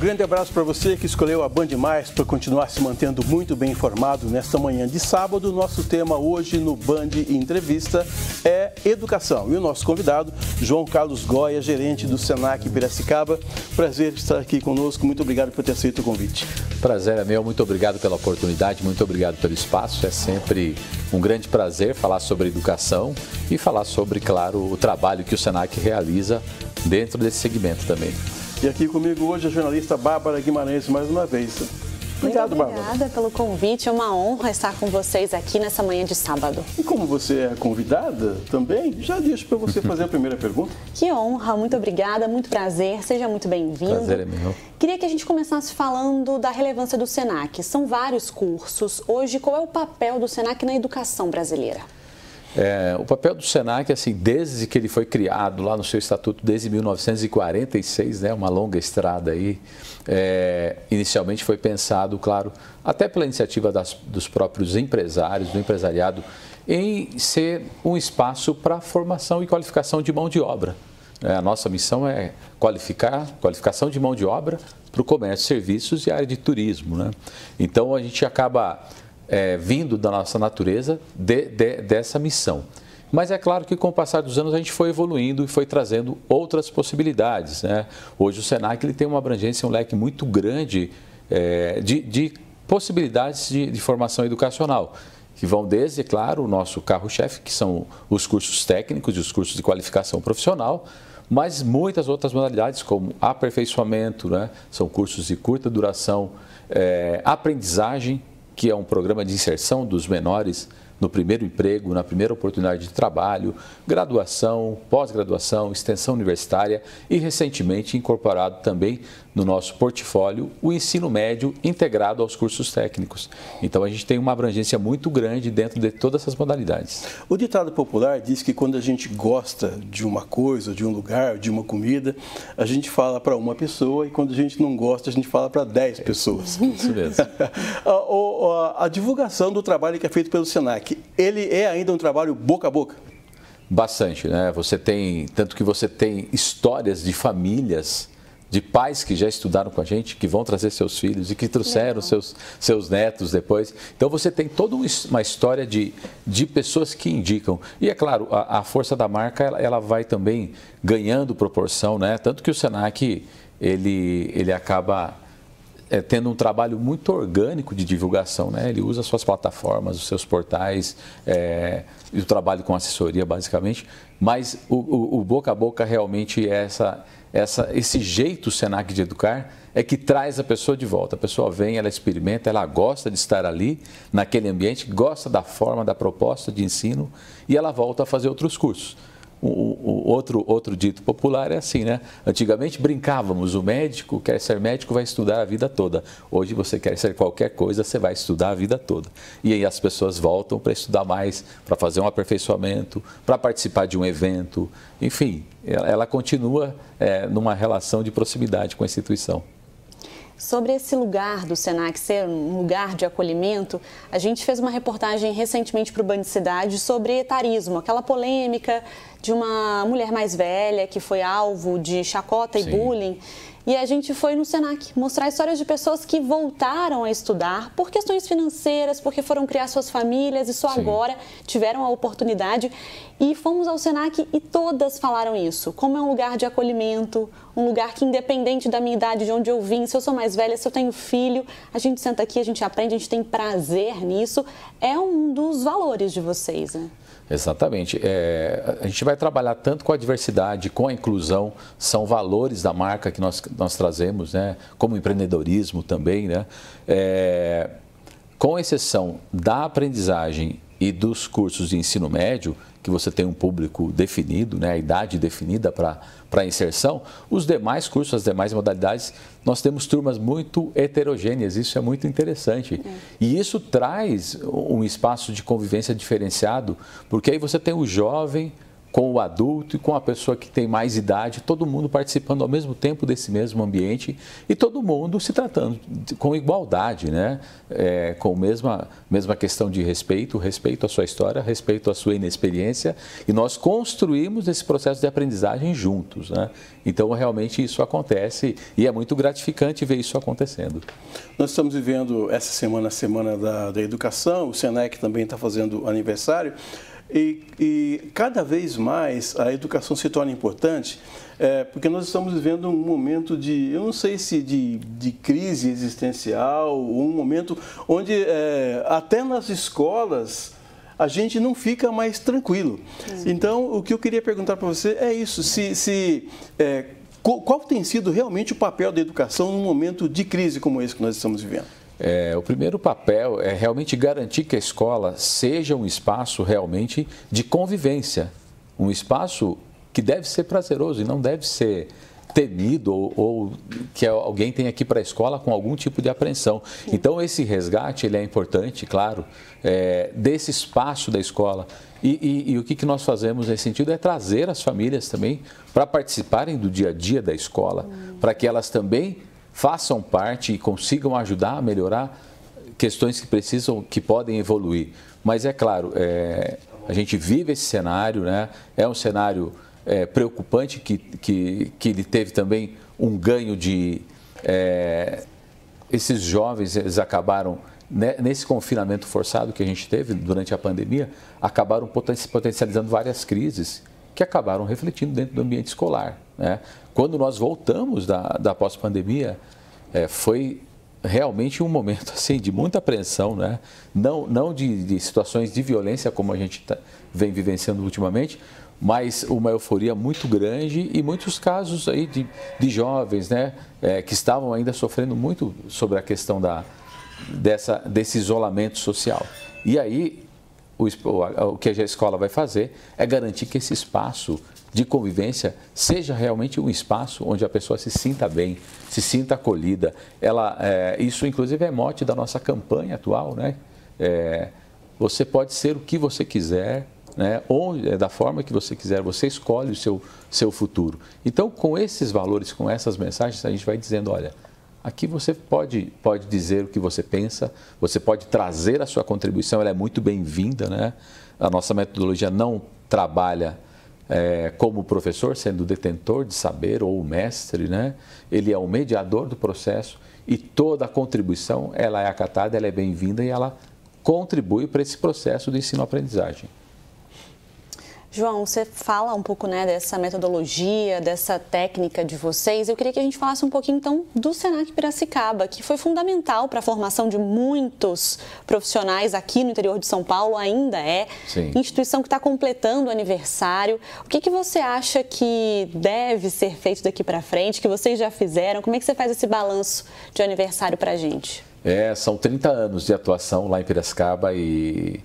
Grande abraço para você que escolheu a Band Mais para continuar se mantendo muito bem informado nesta manhã de sábado. Nosso tema hoje no Band Entrevista é educação. E o nosso convidado, João Carlos Goya, gerente do Senac Piracicaba. Prazer estar aqui conosco. Muito obrigado por ter aceito o convite. Prazer é meu. Muito obrigado pela oportunidade, muito obrigado pelo espaço. É sempre um grande prazer falar sobre educação e falar sobre, claro, o trabalho que o Senac realiza dentro desse segmento também. E aqui comigo hoje a jornalista Bárbara Guimarães, mais uma vez. Obrigado, Muito obrigada Bárbara. pelo convite. É uma honra estar com vocês aqui nessa manhã de sábado. E como você é convidada também, já deixo para você fazer a primeira pergunta. Que honra, muito obrigada, muito prazer. Seja muito bem-vindo. Prazer é meu. Queria que a gente começasse falando da relevância do SENAC. São vários cursos. Hoje, qual é o papel do SENAC na educação brasileira? É, o papel do Senac, assim, desde que ele foi criado lá no seu estatuto, desde 1946, né, uma longa estrada aí, é, inicialmente foi pensado, claro, até pela iniciativa das, dos próprios empresários, do empresariado, em ser um espaço para formação e qualificação de mão de obra. É, a nossa missão é qualificar, qualificação de mão de obra para o comércio, serviços e área de turismo. Né? Então a gente acaba é, vindo da nossa natureza de, de, dessa missão. Mas é claro que com o passar dos anos a gente foi evoluindo e foi trazendo outras possibilidades. Né? Hoje o SENAC ele tem uma abrangência, um leque muito grande é, de, de, possibilidades de, de formação educacional que vão desde, claro, o nosso carro-chefe, que são os cursos técnicos e os cursos de qualificação profissional, mas muitas outras modalidades, como aperfeiçoamento, né? são cursos de curta duração, é, aprendizagem, que é um programa de inserção dos menores no primeiro emprego, na primeira oportunidade de trabalho, graduação, pós-graduação, extensão universitária e recentemente incorporado também no nosso portfólio o ensino médio integrado aos cursos técnicos. Então a gente tem uma abrangência muito grande dentro de todas essas modalidades. O ditado popular diz que quando a gente gosta de uma coisa, de um lugar, de uma comida, a gente fala para uma pessoa e quando a gente não gosta, a gente fala para dez é pessoas. Isso mesmo. a, a, a divulgação do trabalho que é feito pelo SENAC, ele é ainda um trabalho boca a boca? Bastante, né? Você tem, tanto que você tem histórias de famílias de pais que já estudaram com a gente, que vão trazer seus filhos e que trouxeram seus, seus netos depois. Então você tem toda uma história de, de pessoas que indicam. E é claro, a, a força da marca ela, ela, vai também ganhando proporção, né? Tanto que o Senac ele, ele acaba é, tendo um trabalho muito orgânico de divulgação, né? Ele usa suas plataformas, os seus portais, é, e o trabalho com assessoria basicamente, mas o, o, o boca a boca realmente é essa essa, esse jeito Senac de educar é que traz a pessoa de volta. A pessoa vem, ela experimenta, ela gosta de estar ali, naquele ambiente, gosta da forma, da proposta de ensino e ela volta a fazer outros cursos. O, o, outro, outro dito popular é assim, né? Antigamente brincávamos, o médico quer ser médico, vai estudar a vida toda. Hoje você quer ser qualquer coisa, você vai estudar a vida toda. E aí as pessoas voltam para estudar mais, para fazer um aperfeiçoamento, para participar de um evento. Enfim, ela, ela continua é, numa relação de proximidade com a instituição. Sobre esse lugar do Senac ser um lugar de acolhimento, a gente fez uma reportagem recentemente para o Band Cidade sobre etarismo, aquela polêmica de uma mulher mais velha que foi alvo de chacota Sim. e bullying. E a gente foi no Senac mostrar histórias de pessoas que voltaram a estudar por questões financeiras, porque foram criar suas famílias e só Sim. agora tiveram a oportunidade. E fomos ao Senac e todas falaram isso, como é um lugar de acolhimento, um lugar que independente da minha idade, de onde eu vim, se eu sou mais velha, se eu tenho filho, a gente senta aqui, a gente aprende, a gente tem prazer nisso. É um dos valores de vocês, né? Exatamente. É, a gente vai trabalhar tanto com a diversidade, com a inclusão, são valores da marca que nós, nós trazemos, né? como empreendedorismo também. Né? É, com exceção da aprendizagem e dos cursos de ensino médio, que você tem um público definido, né, a idade definida para a inserção, os demais cursos, as demais modalidades, nós temos turmas muito heterogêneas, isso é muito interessante. É. E isso traz um espaço de convivência diferenciado, porque aí você tem o jovem com o adulto e com a pessoa que tem mais idade, todo mundo participando ao mesmo tempo desse mesmo ambiente e todo mundo se tratando com igualdade, né? É, com a mesma, mesma questão de respeito, respeito à sua história, respeito à sua inexperiência e nós construímos esse processo de aprendizagem juntos, né? Então, realmente isso acontece e é muito gratificante ver isso acontecendo. Nós estamos vivendo essa semana, a Semana da, da Educação, o SENEC também está fazendo aniversário. E, e, cada vez mais a educação se torna importante, é, porque nós estamos vivendo um momento de, eu não sei se de, de crise existencial, um momento onde é, até nas escolas a gente não fica mais tranquilo. Então, o que eu queria perguntar para você é isso: se, se é, qual tem sido realmente o papel da educação num momento de crise como esse que nós estamos vivendo? É, o primeiro papel é realmente garantir que a escola seja um espaço realmente de convivência, um espaço que deve ser prazeroso e não deve ser temido ou, ou que alguém tenha aqui para a escola com algum tipo de apreensão. Então esse resgate ele é importante, claro, é, desse espaço da escola. E, e, e o que, que nós fazemos nesse sentido é trazer as famílias também para participarem do dia a dia da escola, para que elas também façam parte e consigam ajudar a melhorar questões que precisam, que podem evoluir. Mas é claro, é, a gente vive esse cenário, né? é um cenário é, preocupante que, que, que ele teve também um ganho de. É, esses jovens, eles acabaram, né, nesse confinamento forçado que a gente teve durante a pandemia, acabaram potencializando várias crises que acabaram refletindo dentro do ambiente escolar. Né? Quando nós voltamos da, da pós-pandemia, é, foi realmente um momento assim de muita apreensão, né? não, não de, de situações de violência como a gente tá, vem vivenciando ultimamente, mas uma euforia muito grande e muitos casos aí de, de jovens né? É, que estavam ainda sofrendo muito sobre a questão da, dessa, desse isolamento social. E aí o, o que a escola vai fazer é garantir que esse espaço de convivência seja realmente um espaço onde a pessoa se sinta bem, se sinta acolhida. Ela, é, isso, inclusive, é mote da nossa campanha atual, né? É, você pode ser o que você quiser, né? Onde, é, da forma que você quiser, você escolhe o seu, seu futuro. Então, com esses valores, com essas mensagens, a gente vai dizendo, olha, aqui você pode, pode dizer o que você pensa, você pode trazer a sua contribuição, ela é muito bem-vinda, né? A nossa metodologia não trabalha é, como professor, sendo detentor de saber ou mestre, né? ele é o mediador do processo e toda a contribuição ela é acatada, ela é bem-vinda e ela contribui para esse processo de ensino-aprendizagem. João, você fala um pouco né, dessa metodologia, dessa técnica de vocês. Eu queria que a gente falasse um pouquinho então do Senac Piracicaba, que foi fundamental para a formação de muitos profissionais aqui no interior de São Paulo, ainda é. Sim. Instituição que está completando o aniversário. O que, que você acha que deve ser feito daqui para frente, que vocês já fizeram? Como é que você faz esse balanço de aniversário para a gente? É, são 30 anos de atuação lá em Piracicaba e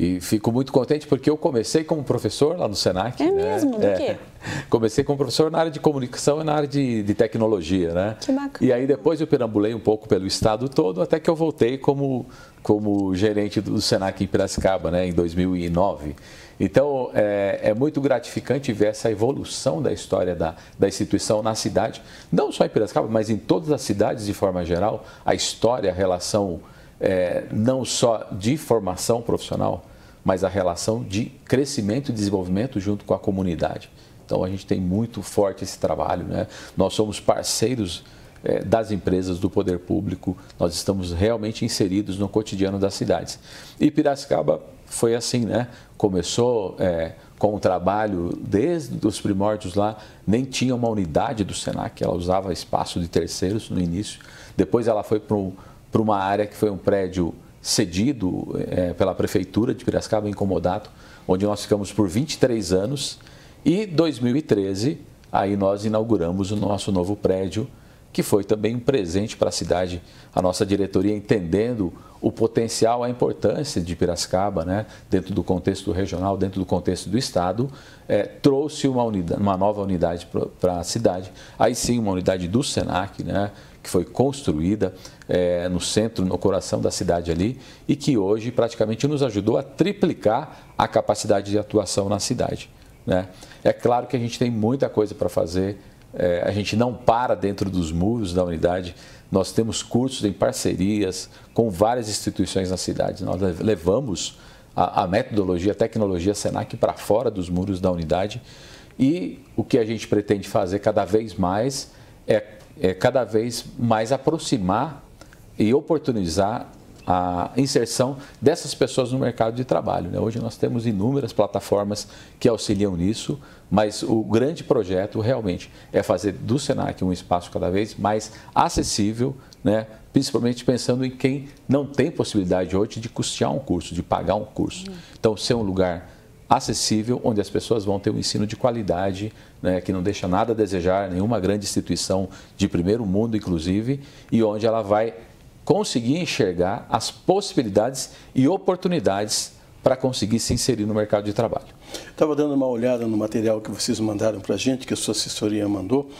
e fico muito contente porque eu comecei como professor lá no Senac. É né? mesmo? Do é. quê? Comecei como professor na área de comunicação e na área de, de, tecnologia, né? Que bacana. E aí depois eu perambulei um pouco pelo estado todo até que eu voltei como, como gerente do Senac em Piracicaba, né? Em 2009. Então, é, é, muito gratificante ver essa evolução da história da, da instituição na cidade, não só em Piracicaba, mas em todas as cidades de forma geral, a história, a relação é, não só de formação profissional, mas a relação de crescimento e desenvolvimento junto com a comunidade. Então a gente tem muito forte esse trabalho, né? Nós somos parceiros é, das empresas do poder público, nós estamos realmente inseridos no cotidiano das cidades. E Piracicaba foi assim, né? Começou é, com o trabalho desde os primórdios lá, nem tinha uma unidade do Senac, ela usava espaço de terceiros no início. Depois ela foi para uma área que foi um prédio cedido é, pela Prefeitura de Piracicaba, incomodado, onde nós ficamos por 23 anos. E 2013, aí nós inauguramos o nosso novo prédio, que foi também um presente para a cidade. A nossa diretoria entendendo o potencial, a importância de Piracicaba, né, dentro do contexto regional, dentro do contexto do Estado, é, trouxe uma, unidade, uma nova unidade para a cidade. Aí sim, uma unidade do SENAC, né, que foi construída é, no centro, no coração da cidade ali, e que hoje praticamente nos ajudou a triplicar a capacidade de atuação na cidade. Né? É claro que a gente tem muita coisa para fazer, é, a gente não para dentro dos muros da unidade, nós temos cursos em parcerias com várias instituições na cidade, nós levamos a, a metodologia, a tecnologia Senac para fora dos muros da unidade e o que a gente pretende fazer cada vez mais é, é cada vez mais aproximar e oportunizar a inserção dessas pessoas no mercado de trabalho. Né? Hoje nós temos inúmeras plataformas que auxiliam nisso, mas o grande projeto realmente é fazer do Senac um espaço cada vez mais acessível, né? principalmente pensando em quem não tem possibilidade hoje de custear um curso, de pagar um curso. Então, ser um lugar acessível, onde as pessoas vão ter um ensino de qualidade, né, que não deixa nada a desejar, nenhuma grande instituição de primeiro mundo, inclusive, e onde ela vai conseguir enxergar as possibilidades e oportunidades para conseguir se inserir no mercado de trabalho. Estava dando uma olhada no material que vocês mandaram para a gente, que a sua assessoria mandou,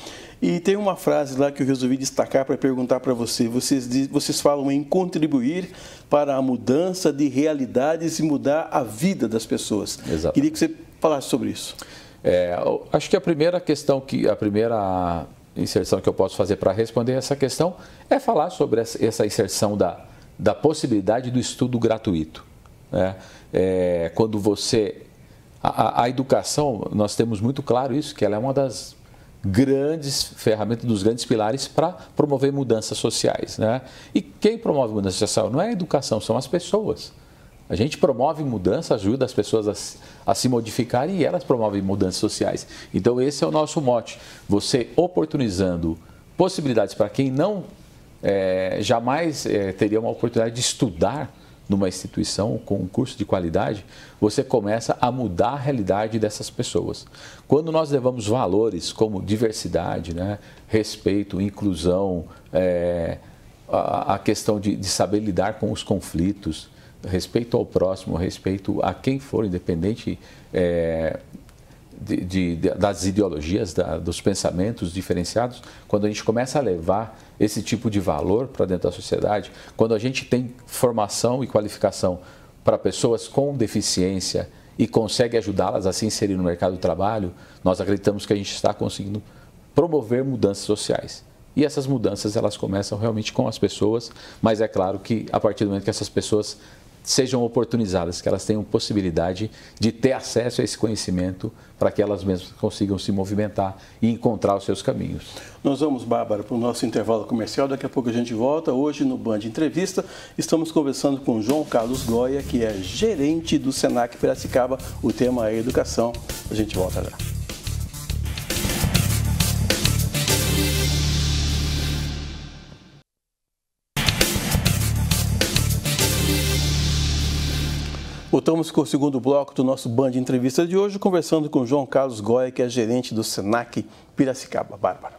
e tem uma frase lá que eu resolvi destacar para perguntar para você. Vocês, vocês falam em contribuir para a mudança de realidades e mudar a vida das pessoas. Exato. Queria que você falasse sobre isso. É, acho que a primeira questão que a primeira inserção que eu posso fazer para responder essa questão é falar sobre essa inserção da, da possibilidade do estudo gratuito. Né? É, quando você. A, a, educação, nós temos muito claro isso, que ela é uma das grandes ferramentas, dos grandes pilares para promover mudanças sociais. Né? E quem promove mudança social não é a educação, são as pessoas. A gente promove mudança, ajuda as pessoas a, a, se modificarem e elas promovem mudanças sociais. Então, esse é o nosso mote. Você oportunizando possibilidades para quem não é, jamais é, teria uma oportunidade de estudar numa instituição com um curso de qualidade, você começa a mudar a realidade dessas pessoas. Quando nós levamos valores como diversidade, né, respeito, inclusão, é, a, a, questão de, de saber lidar com os conflitos, respeito ao próximo, respeito a quem for, independente é, de, de, das ideologias, da, dos pensamentos diferenciados, quando a gente começa a levar esse tipo de valor para dentro da sociedade, quando a gente tem formação e qualificação para pessoas com deficiência e consegue ajudá-las a se inserir no mercado do trabalho, nós acreditamos que a gente está conseguindo promover mudanças sociais. E essas mudanças elas começam realmente com as pessoas, mas é claro que a partir do momento que essas pessoas sejam oportunizadas, que elas tenham possibilidade de ter acesso a esse conhecimento para que elas mesmas consigam se movimentar e encontrar os seus caminhos. Nós vamos, Bárbara, para o nosso intervalo comercial. Daqui a pouco a gente volta. Hoje, no Band Entrevista, estamos conversando com João Carlos Goya, que é gerente do Senac Piracicaba. O tema é educação. A gente volta já. Voltamos com o segundo bloco do nosso Band Entrevista de hoje, conversando com João Carlos Goya, que é gerente do Senac Piracicaba. Bárbara.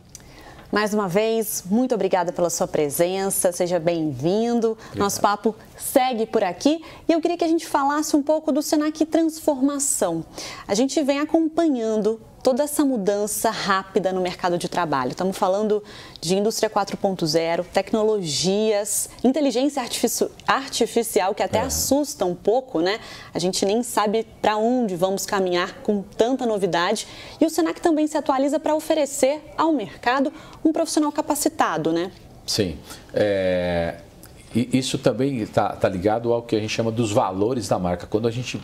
Mais uma vez, muito obrigada pela sua presença, seja bem-vindo. Nosso papo segue por aqui e eu queria que a gente falasse um pouco do Senac Transformação. A gente vem acompanhando toda essa mudança rápida no mercado de trabalho. Estamos falando de indústria 4.0, tecnologias, inteligência artificial que até é. assusta um pouco, né? A gente nem sabe para onde vamos caminhar com tanta novidade. E o Senac também se atualiza para oferecer ao mercado um profissional capacitado, né? Sim. É... Isso também está tá ligado ao que a gente chama dos valores da marca. Quando a gente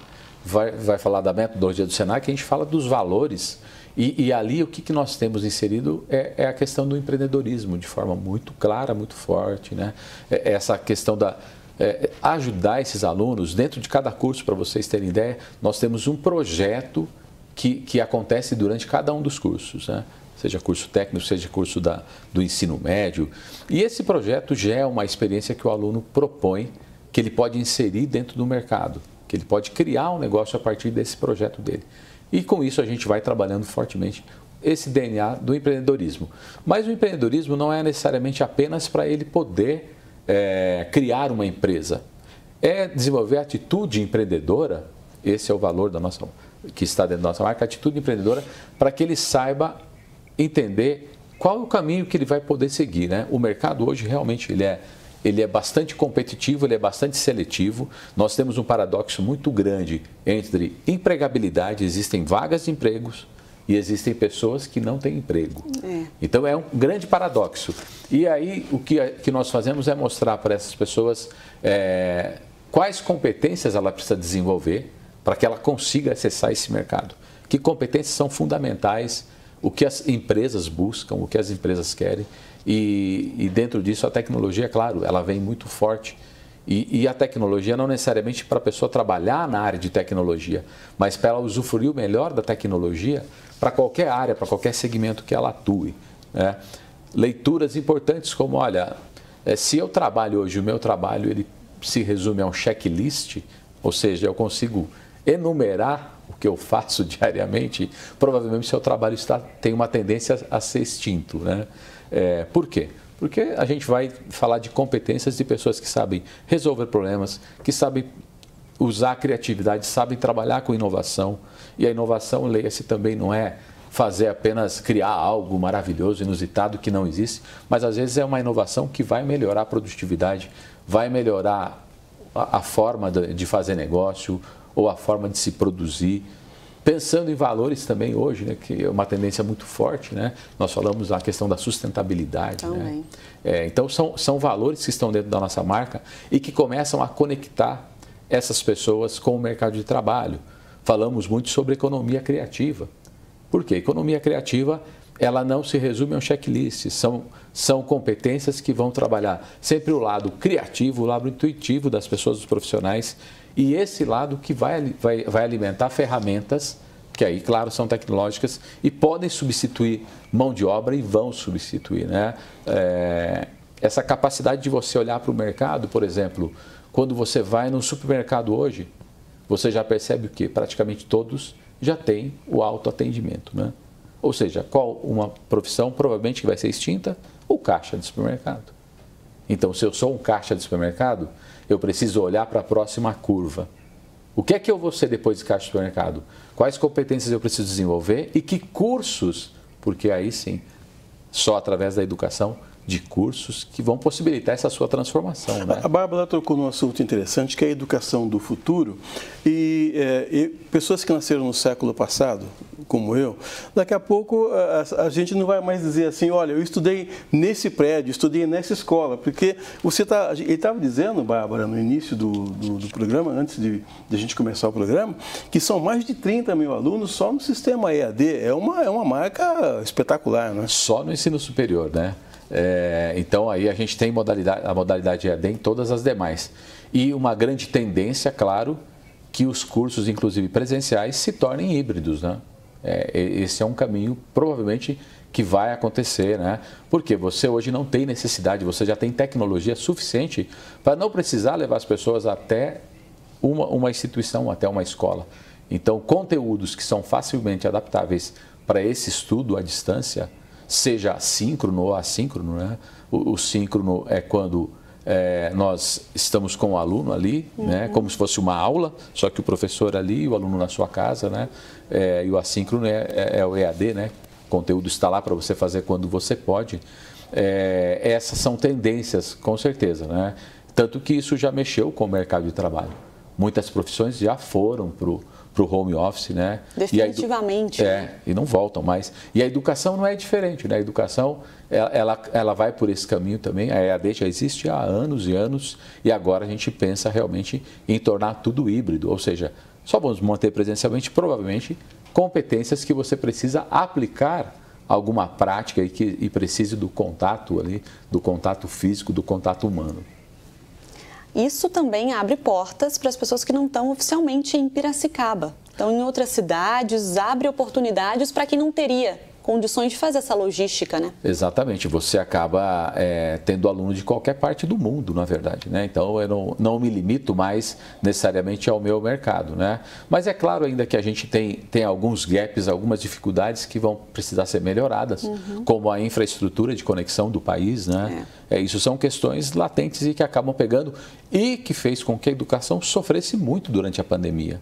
vai, vai falar da metodologia do Senac, a gente fala dos valores. E, e ali o que, que nós temos inserido é, é, a questão do empreendedorismo, de forma muito clara, muito forte. Né? É, é essa questão da, é, ajudar esses alunos, dentro de cada curso, para vocês terem ideia, nós temos um projeto que, que acontece durante cada um dos cursos, né? seja curso técnico, seja curso da, do ensino médio. E esse projeto já é uma experiência que o aluno propõe, que ele pode inserir dentro do mercado que ele pode criar um negócio a partir desse projeto dele. E com isso a gente vai trabalhando fortemente esse DNA do empreendedorismo. Mas o empreendedorismo não é necessariamente apenas para ele poder é, criar uma empresa. É desenvolver atitude empreendedora, esse é o valor da nossa, que está dentro da nossa marca, atitude empreendedora, para que ele saiba entender qual o caminho que ele vai poder seguir. Né? O mercado hoje realmente ele é ele é bastante competitivo, ele é bastante seletivo. Nós temos um paradoxo muito grande entre empregabilidade, existem vagas de empregos e existem pessoas que não têm emprego. É. Então é um grande paradoxo. E aí o que, que nós fazemos é mostrar para essas pessoas é, quais competências ela precisa desenvolver para que ela consiga acessar esse mercado. Que competências são fundamentais, o que as empresas buscam, o que as empresas querem. E, e dentro disso a tecnologia, é claro, ela vem muito forte. E, e a tecnologia não necessariamente para a pessoa trabalhar na área de tecnologia, mas para ela usufruir o melhor da tecnologia para qualquer área, para qualquer segmento que ela atue. Né? Leituras importantes como, olha, é, se eu trabalho hoje, o meu trabalho ele se resume a um checklist, ou seja, eu consigo enumerar o que eu faço diariamente, provavelmente seu trabalho está, tem uma tendência a ser extinto. Né? É, por quê? Porque a gente vai falar de competências de pessoas que sabem resolver problemas, que sabem usar a criatividade, sabem trabalhar com inovação. E a inovação, leia-se também, não é fazer apenas criar algo maravilhoso, inusitado que não existe, mas às vezes é uma inovação que vai melhorar a produtividade, vai melhorar a, forma de fazer negócio ou a forma de se produzir. Pensando em valores também hoje, né, que é uma tendência muito forte, né? nós falamos da questão da sustentabilidade. Né? É, então, são, são valores que estão dentro da nossa marca e que começam a conectar essas pessoas com o mercado de trabalho. Falamos muito sobre economia criativa. Por quê? Economia criativa ela não se resume a um checklist, são, são competências que vão trabalhar sempre o lado criativo, o lado intuitivo das pessoas, dos profissionais, e esse lado que vai, vai, vai alimentar ferramentas, que aí, claro, são tecnológicas e podem substituir mão de obra e vão substituir. Né? É, essa capacidade de você olhar para o mercado, por exemplo, quando você vai no supermercado hoje, você já percebe o que? Praticamente todos já têm o autoatendimento. Né? Ou seja, qual uma profissão provavelmente que vai ser extinta? O caixa de supermercado. Então, se eu sou um caixa de supermercado, eu preciso olhar para a próxima curva. O que é que eu vou ser depois de caixa de supermercado? Quais competências eu preciso desenvolver e que cursos? Porque aí sim, só através da educação de cursos que vão possibilitar essa sua transformação. Né? A Bárbara tocou num assunto interessante que é a educação do futuro e, é, e pessoas que nasceram no século passado, como eu, daqui a pouco a, a, gente não vai mais dizer assim, olha, eu estudei nesse prédio, estudei nessa escola, porque você tá, ele estava dizendo, Bárbara, no início do, do, do programa, antes de, de, a gente começar o programa, que são mais de 30 mil alunos só no sistema EAD, é uma, é uma marca espetacular, né? Só no ensino superior, né? É, então aí a gente tem modalidade, a modalidade EAD em todas as demais. E uma grande tendência, claro, que os cursos, inclusive presenciais, se tornem híbridos. Né? É, esse é um caminho, provavelmente, que vai acontecer, né? Porque você hoje não tem necessidade, você já tem tecnologia suficiente para não precisar levar as pessoas até uma, uma instituição, até uma escola. Então, conteúdos que são facilmente adaptáveis para esse estudo à distância, seja síncrono ou assíncrono. Né? O, o síncrono é quando é, nós estamos com o aluno ali, né? uhum. né, como se fosse uma aula, só que o professor ali e o aluno na sua casa, né, é, e o assíncrono é, é, é, o EAD, né, o conteúdo está lá para você fazer quando você pode. É, essas são tendências, com certeza, né, tanto que isso já mexeu com o mercado de trabalho. Muitas profissões já foram para o para o home office, né? Definitivamente. E é, né? e não voltam mais. E a educação não é diferente, né? A educação, ela, ela, ela vai por esse caminho também. A EAD já existe há anos e anos e agora a gente pensa realmente em tornar tudo híbrido, ou seja, só vamos manter presencialmente, provavelmente, competências que você precisa aplicar alguma prática e que e precise do contato ali, do contato físico, do contato humano. Isso também abre portas para as pessoas que não estão oficialmente em Piracicaba. Então, em outras cidades, abre oportunidades para quem não teria condições de fazer essa logística, né? Exatamente. Você acaba é, tendo aluno de qualquer parte do mundo, na verdade, né? Então eu não, não me limito mais necessariamente ao meu mercado, né? Mas é claro ainda que a gente tem, tem alguns gaps, algumas dificuldades que vão precisar ser melhoradas, uhum. como a infraestrutura de conexão do país, né? É. É, isso são questões latentes e que acabam pegando e que fez com que a educação sofresse muito durante a pandemia.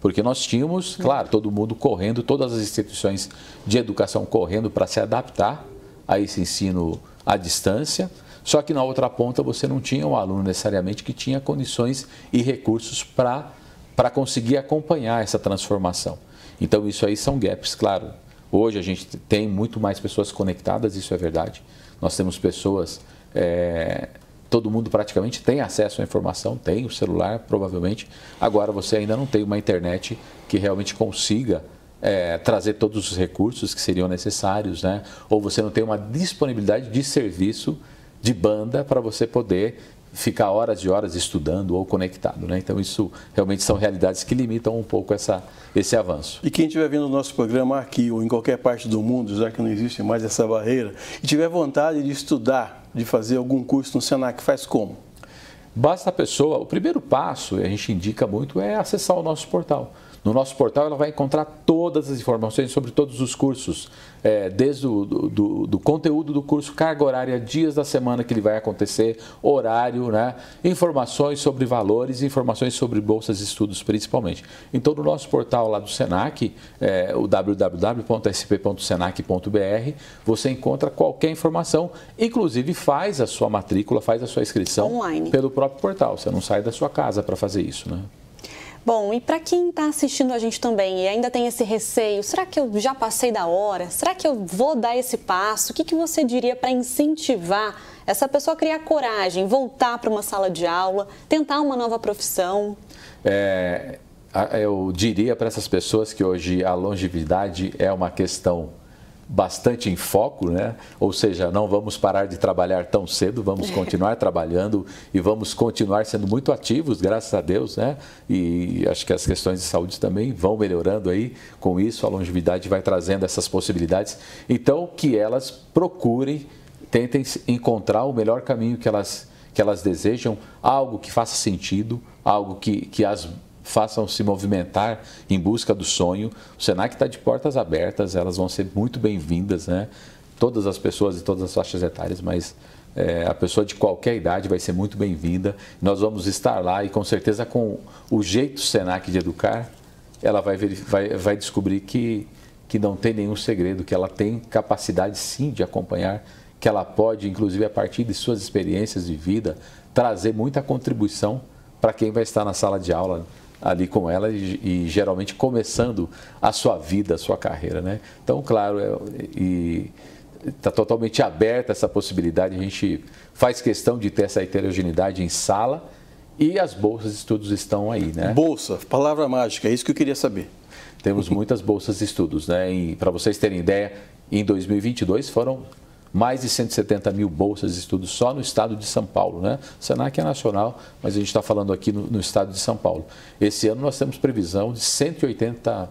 Porque nós tínhamos, claro, todo mundo correndo, todas as instituições de educação correndo para se adaptar a esse ensino à distância. Só que na outra ponta você não tinha um aluno necessariamente que tinha condições e recursos para conseguir acompanhar essa transformação. Então isso aí são gaps, claro. Hoje a gente tem muito mais pessoas conectadas, isso é verdade. Nós temos pessoas, é, todo mundo praticamente tem acesso à informação, tem o celular provavelmente. Agora você ainda não tem uma internet que realmente consiga é, trazer todos os recursos que seriam necessários, né? Ou você não tem uma disponibilidade de serviço de banda para você poder ficar horas e horas estudando ou conectado. Né? Então, isso realmente são realidades que limitam um pouco essa, esse avanço. E quem estiver vendo o nosso programa aqui ou em qualquer parte do mundo, já que não existe mais essa barreira, e tiver vontade de estudar, de fazer algum curso no Senac, faz como? Basta a pessoa, o primeiro passo, a gente indica muito, é acessar o nosso portal. No nosso portal ela vai encontrar todas as informações sobre todos os cursos, é, desde o do, do, do, conteúdo do curso, carga horária, dias da semana que ele vai acontecer, horário, né? informações sobre valores, informações sobre bolsas de estudos principalmente. Então no nosso portal lá do Senac, é, o www.sp.senac.br, você encontra qualquer informação, inclusive faz a sua matrícula, faz a sua inscrição Online. pelo próprio portal. Você não sai da sua casa para fazer isso, né? Bom, e para quem está assistindo a gente também e ainda tem esse receio, será que eu já passei da hora? Será que eu vou dar esse passo? O que, que você diria para incentivar essa pessoa a criar coragem, voltar para uma sala de aula, tentar uma nova profissão? É, eu diria para essas pessoas que hoje a longevidade é uma questão bastante em foco, né? Ou seja, não vamos parar de trabalhar tão cedo, vamos continuar trabalhando e vamos continuar sendo muito ativos, graças a Deus, né? E acho que as questões de saúde também vão melhorando aí com isso, a longevidade vai trazendo essas possibilidades. Então, que elas procurem, tentem encontrar o melhor caminho que elas que elas desejam, algo que faça sentido, algo que, que as façam se movimentar em busca do sonho. O Senac está de portas abertas, elas vão ser muito bem-vindas, né? Todas as pessoas de todas as faixas etárias, mas é, a pessoa de qualquer idade vai ser muito bem-vinda. Nós vamos estar lá e com certeza com o jeito Senac de educar, ela vai, vai, vai descobrir que, que não tem nenhum segredo, que ela tem capacidade sim de acompanhar, que ela pode, inclusive a partir de suas experiências de vida, trazer muita contribuição para quem vai estar na sala de aula ali com ela e, e, geralmente começando a sua vida, a sua carreira, né? Então, claro, é, e está totalmente aberta essa possibilidade. A gente faz questão de ter essa heterogeneidade em sala e as bolsas de estudos estão aí, né? Bolsa, palavra mágica, é isso que eu queria saber. Temos muitas bolsas de estudos, né? Para vocês terem ideia, em 2022 foram mais de 170 mil bolsas de estudos só no estado de São Paulo. Né? O Senac é nacional, mas a gente está falando aqui no, no, estado de São Paulo. Esse ano nós temos previsão de 180,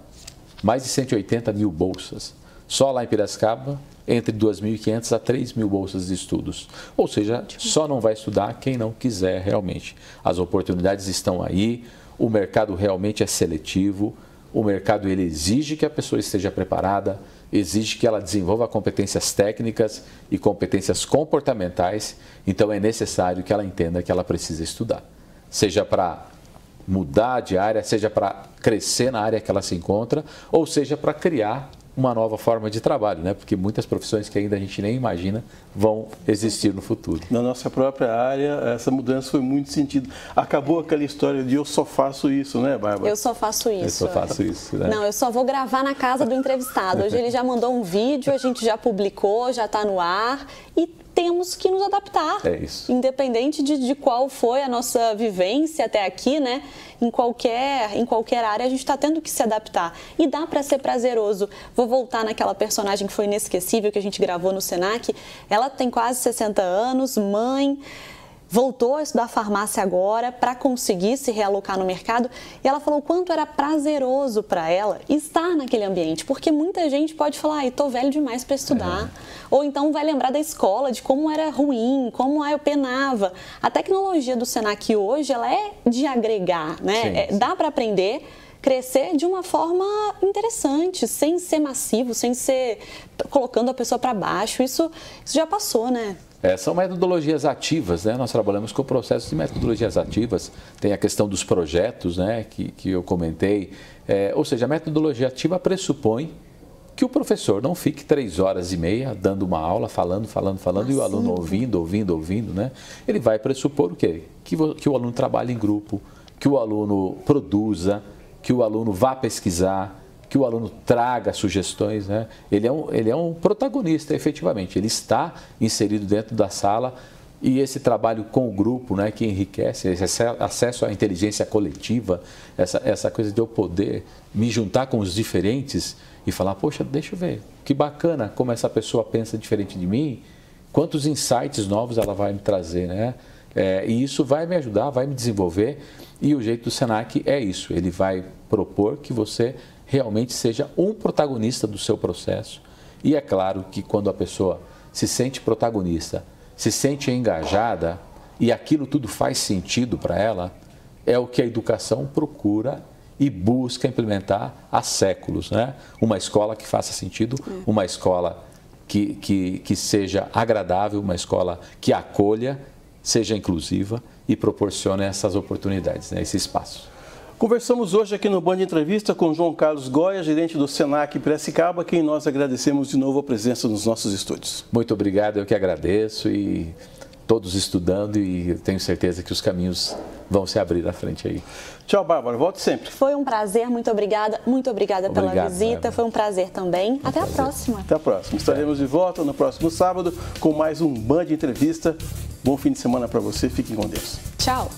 mais de 180 mil bolsas. Só lá em Piracicaba, entre 2.500 a 3 mil bolsas de estudos. Ou seja, só não vai estudar quem não quiser realmente. As oportunidades estão aí, o mercado realmente é seletivo, o mercado ele exige que a pessoa esteja preparada, exige que ela desenvolva competências técnicas e competências comportamentais, então é necessário que ela entenda que ela precisa estudar. Seja para mudar de área, seja para crescer na área que ela se encontra, ou seja para criar uma nova forma de trabalho, né? Porque muitas profissões que ainda a gente nem imagina vão existir no futuro. Na nossa própria área, essa mudança foi muito sentido. Acabou aquela história de eu só faço isso, né, Bárbara? Eu só faço isso. Eu só faço isso, né? Não, eu só vou gravar na casa do entrevistado. Hoje ele já mandou um vídeo, a gente já publicou, já está no ar e temos que nos adaptar. É isso. Independente de, de qual foi a nossa vivência até aqui, né? Em qualquer, em qualquer área, a gente está tendo que se adaptar. E dá para ser prazeroso. Vou voltar naquela personagem que foi inesquecível que a gente gravou no Senac. Ela tem quase 60 anos, mãe voltou a estudar farmácia agora para conseguir se realocar no mercado e ela falou o quanto era prazeroso para ela estar naquele ambiente, porque muita gente pode falar, ai, tô velho demais para estudar, é. ou então vai lembrar da escola, de como era ruim, como eu penava. A tecnologia do Senac hoje, ela é de agregar, né? Sim, é, dá para aprender crescer de uma forma interessante, sem ser massivo, sem ser colocando a pessoa para baixo. Isso, isso já passou, né? É, são metodologias ativas, né? Nós trabalhamos com processos de metodologias ativas. Tem a questão dos projetos, né? Que, que eu comentei. É, ou seja, a metodologia ativa pressupõe que o professor não fique três horas e meia dando uma aula, falando, falando, falando, ah, e o aluno ouvindo, ouvindo, ouvindo, né? Ele vai pressupor o quê? Que, que o aluno trabalhe em grupo, que o aluno produza, que o aluno vá pesquisar, que o aluno traga sugestões, né? Ele é um, ele é um protagonista, efetivamente. Ele está inserido dentro da sala e esse trabalho com o grupo, né, que enriquece, esse acesso à inteligência coletiva, essa, essa coisa de eu poder me juntar com os diferentes e falar, poxa, deixa eu ver, que bacana como essa pessoa pensa diferente de mim, quantos insights novos ela vai me trazer, né? É, e isso vai me ajudar, vai me desenvolver. E o jeito do Senac é isso, ele vai propor que você realmente seja um protagonista do seu processo. E é claro que quando a pessoa se sente protagonista, se sente engajada e aquilo tudo faz sentido para ela, é o que a educação procura e busca implementar há séculos. Né? Uma escola que faça sentido, é. uma escola que, que, que seja agradável, uma escola que acolha, seja inclusiva e proporcione essas oportunidades, né? esse espaço. Conversamos hoje aqui no Band Entrevista com João Carlos Goya, gerente do Senac Piracicaba, quem nós agradecemos de novo a presença nos nossos estúdios. Muito obrigado, eu que agradeço e todos estudando e tenho certeza que os caminhos vão se abrir à frente aí. Tchau, Bárbara. Volte sempre. Foi um prazer. Muito obrigada. Muito obrigada Obrigado, pela visita. Bárbara. Foi um prazer também. Um Até prazer. a próxima. Até a próxima. Estaremos de volta no próximo sábado com mais um Band Entrevista. Bom fim de semana para você. Fiquem com Deus. Tchau.